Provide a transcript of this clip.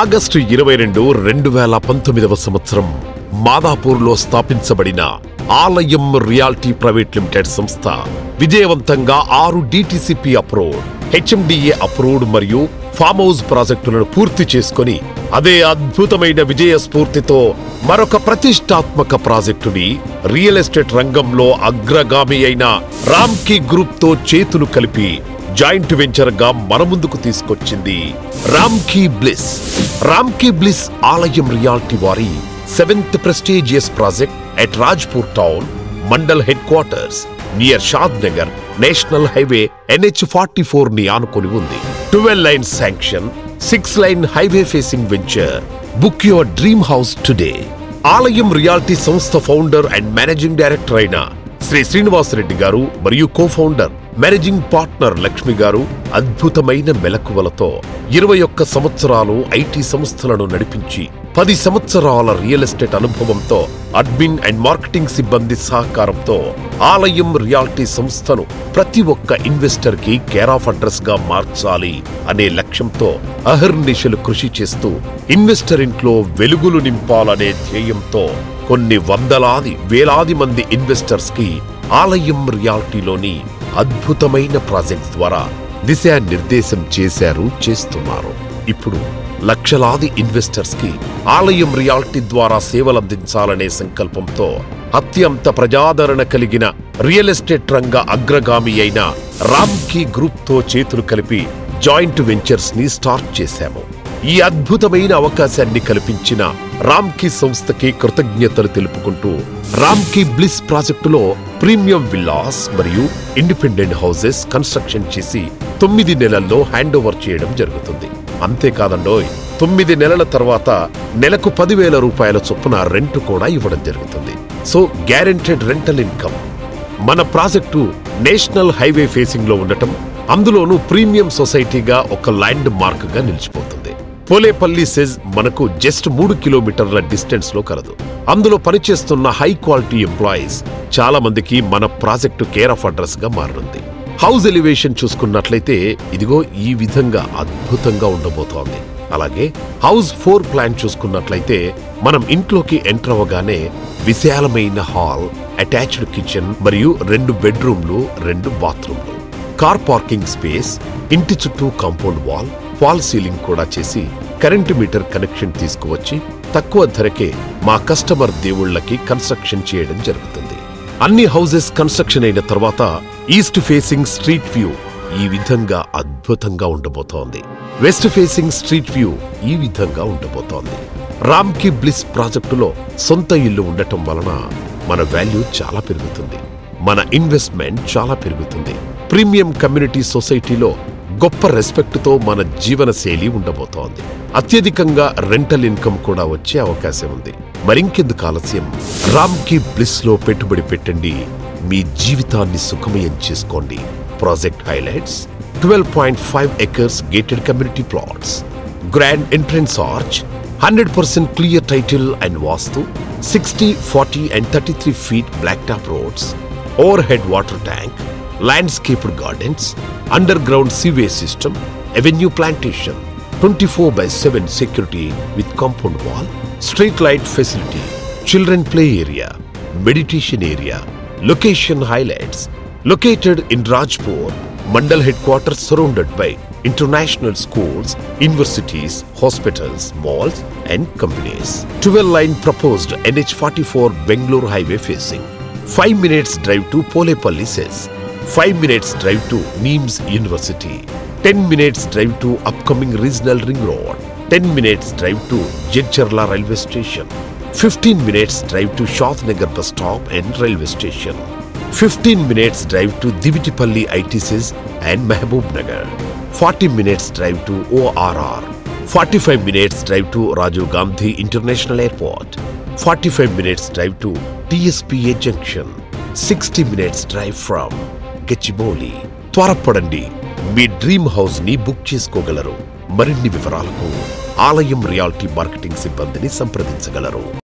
August ఇరవై రెండు రెండు వేల పంతొమ్మిదవ సంవత్సరం మాదాపూర్లో స్థాపించబడిన ఆలయం రియాల్టీ ప్రైవేట్ లిమిటెడ్ సంస్థ. విజయవంతంగా ఆరు డిటిసిపి అప్రూవ్డ్ హెచ్ఎండిఏ అప్రూవ్డ్ మరియు ఫామ్ హౌస్ ప్రాజెక్టులను పూర్తి చేసుకొని అదే అద్భుతమైన విజయ స్ఫూర్తితో మరొక ప్రతిష్టాత్మక ప్రాజెక్టుని రియల్ ఎస్టేట్ రంగంలో అగ్రగామి అయిన రామ్కీ గ్రూప్తో చేతులు కలిపి జాయింట్ వెంచర్గా మన ముందుకు తీసుకొచ్చింది Ramky Bliss. Ramky bliss Aalayam realty వారి seventh prestigious project at Rajpur town mandal headquarters near Shadnagar national highway NH forty ఫోర్ని ఆనుకొని ఉంది. Twelve line sanction six line highway facing venture book your dream house today Aalayam reality సంస్థ founder and managing director అయిన శ్రీ శ్రీనివాసరెడ్డి గారు మరియు co founder managing partner Lakshmi గారు అద్భుతమైన మెలకువలతో ఇరవై ఒక్క సంవత్సరాలు ఐటీ సంస్థలను నడిపించి పది సంవత్సరాల రియల్ ఎస్టేట్ అనుభవంతో అడ్మిన్ అండ్ మార్కెటింగ్ సిబ్బంది సహకారంతో ఆలయం రియాల్టీ సంస్థను ప్రతి ఒక్క ఇన్వెస్టర్కి కేర్ ఆఫ్ అడ్రస్గా మార్చాలి అనే లక్ష్యంతో అహర్నిశలు కృషి చేస్తూ ఇన్వెస్టర్ ఇంట్లో వెలుగులు నింపాలనే ధ్యేయంతో కొన్ని వందలాది వేలాది మంది ఇన్వెస్టర్స్కి ఆలయం రియాల్టీలోని అద్భుతమైన ప్రాజెక్ట్స్ ద్వారా దిశానిర్దేశం చేశారు చేస్తున్నారు. ఇప్పుడు లక్షలాది ఇన్వెస్టర్స్కి ఆలయం రియాల్టీ ద్వారా సేవలందించాలనే సంకల్పంతో అత్యంత ప్రజాదరణ కలిగిన రియల్ ఎస్టేట్ రంగ అగ్రగామి అయిన రామ్కీ గ్రూప్తో చేతులు కలిపి జాయింట్ వెంచర్స్ని స్టార్ట్ చేశాము. ఈ అద్భుతమైన అవకాశాన్ని కల్పించిన రామ్కీ సంస్థకి కృతజ్ఞతలు తెలుపుకుంటూ రామ్కీ బ్లిస్ ప్రాజెక్టులో ప్రీమియం విల్లాస్ మరియు ఇండిపెండెంట్ హౌసెస్ కన్స్ట్రక్షన్ చేసి తొమ్మిది నెలల్లో హ్యాండ్ ఓవర్ చేయడం జరుగుతుంది. అంతేకాదండోయ్ తొమ్మిది నెలల తర్వాత నెలకు పదివేల రూపాయల చొప్పున రెంట్ కూడా ఇవ్వడం జరుగుతుంది. So guaranteed rental income. మన ప్రాజెక్టు నేషనల్ హైవే ఫేసింగ్లో ఉండటం అందులోనూ ప్రీమియం సొసైటీగా ఒక ల్యాండ్ మార్క్గా నిలిచిపోతుంది. పోలేపల్లి సెజ్ మనకు జస్ట్ మూడు కిలోమీటర్ల డిస్టెన్స్లో కలదు. అందులో పనిచేస్తున్న హై క్వాలిటీ ఎంప్లాయీస్ చాలా మందికి మన ప్రాజెక్టు కేర్ ఆఫ్ అడ్రస్గా మారనుంది హౌస్ ఎలివేషన్ చూసుకున్నట్లయితే ఇదిగో ఈ విధంగా అద్భుతంగా ఉండబోతోంది. అలాగే హౌస్ ఫోర్ ప్లాన్ చూసుకున్నట్లయితే మనం ఇంట్లోకి ఎంటర్ అవ్వగానే విశాలమైన హాల్ అటాచ్డ్ కిచెన్ మరియు రెండు బెడ్రూమ్లు రెండు బాత్రూమ్లు. కార్ పార్కింగ్ స్పేస్ ఇంటి చుట్టూ కాంపౌండ్ వాల్ ఫాల్ సీలింగ్ కూడా చేసి కరెంటు మీటర్ కనెక్షన్ తీసుకువచ్చి తక్కువ ధరకే మా కస్టమర్ దేవుళ్ళకి కన్స్ట్రక్షన్ చేయడం జరుగుతుంది. అన్ని హౌసెస్ కన్స్ట్రక్షన్ అయిన తర్వాత ఈస్ట్ ఫేసింగ్ స్ట్రీట్ వ్యూ ఈ విధంగా అద్భుతంగా ఉండబోతోంది. వెస్ట్ ఫేసింగ్ స్ట్రీట్ వ్యూ ఈ విధంగా ఉండబోతోంది. రామ్కి బ్లిస్ ప్రాజెక్టులో సొంత ఇల్లు ఉండటం వలన మన వాల్యూ చాలా పెరుగుతుంది. మన ఇన్వెస్ట్మెంట్ చాలా పెరుగుతుంది. ప్రీమియం కమ్యూనిటీ సొసైటీలో గొప్ప రెస్పెక్ట్తో మన జీవనశైలి ఉండబోతోంది. అత్యధికంగా రెంటల్ ఇన్కమ్ కూడా వచ్చే అవకాశం ఉంది. మరింకెందుకు ఆలస్యం? రామ్కి బ్లిస్లో పెట్టుబడి పెట్టండి. మీ జీవితాన్ని సుఖమయం చేసుకోండి project highlights twelve point five acres gated community plots grand entrance arch hundred percent clear title and vastu sixty forty and thirty three feet black top roads overhead water tank landscaped gardens underground sewage system avenue plantation twenty four by seven security with compound wall street light facility children play area meditation area Location highlights Located in Rajpur, Mandal headquarters surrounded by international schools, universities, hospitals, malls and companies. 12-line proposed NH44 Bangalore Highway facing. 5 minutes drive to Polepalli says. 5 minutes drive to Nimes University. 10 minutes drive to upcoming regional ring road. 10 minutes drive to Jedcharla railway station. 15 minutes drive to Shawnagar bus stop and railway station. 15 minutes drive to Divitipalli ITCs and Mehboob Nagar. 40 minutes drive to ORR. 45 minutes drive to Rajiv Gandhi International Airport. 45 minutes drive to TSPA Junction. 60 minutes drive from Gachibowli. త్వరపడండి మీ dream హౌస్ని book చేసుకోగలరు మరిన్ని వివరాలకు ఆలయం reality marketing సిబ్బందిని సంప్రదించగలరు